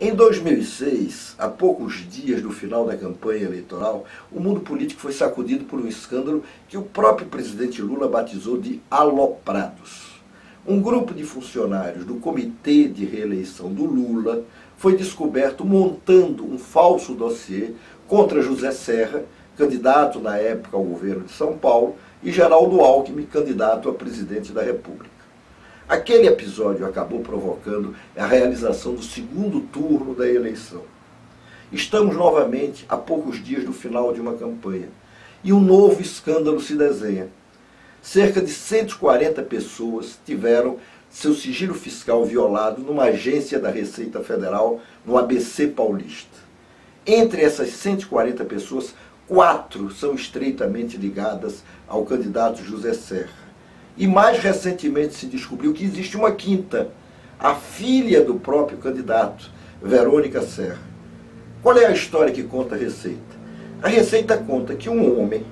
Em 2006, a poucos dias do final da campanha eleitoral, o mundo político foi sacudido por um escândalo que o próprio presidente Lula batizou de aloprados. Um grupo de funcionários do Comitê de Reeleição do Lula foi descoberto montando um falso dossiê contra José Serra, candidato na época ao governo de São Paulo, e Geraldo Alckmin, candidato a presidente da República. Aquele episódio acabou provocando a realização do segundo turno da eleição. Estamos novamente a poucos dias do final de uma campanha e um novo escândalo se desenha. Cerca de 140 pessoas tiveram seu sigilo fiscal violado numa agência da Receita Federal no ABC Paulista. Entre essas 140 pessoas, quatro são estreitamente ligadas ao candidato José Serra. E mais recentemente se descobriu que existe uma quinta, a filha do próprio candidato, Verônica Serra. Qual é a história que conta a Receita? A Receita conta que um homem,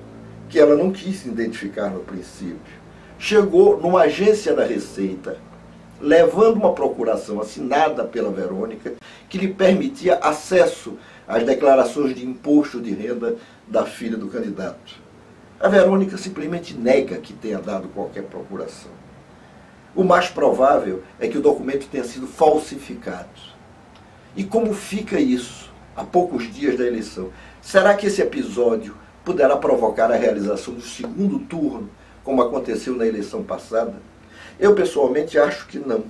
que ela não quis se identificar no princípio, chegou numa agência da Receita, levando uma procuração assinada pela Verônica, que lhe permitia acesso às declarações de imposto de renda da filha do candidato. A Verônica simplesmente nega que tenha dado qualquer procuração. O mais provável é que o documento tenha sido falsificado. E como fica isso a poucos dias da eleição? Será que esse episódio poderá provocar a realização do segundo turno, como aconteceu na eleição passada? Eu pessoalmente acho que não.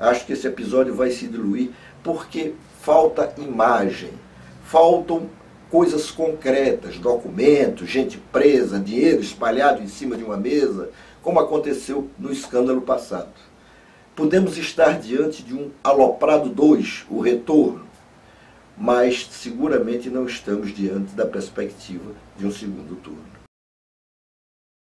Acho que esse episódio vai se diluir porque falta imagem, faltam coisas concretas, documentos, gente presa, dinheiro espalhado em cima de uma mesa, como aconteceu no escândalo passado. Podemos estar diante de um aloprado 2, o retorno, mas seguramente não estamos diante da perspectiva de um segundo turno.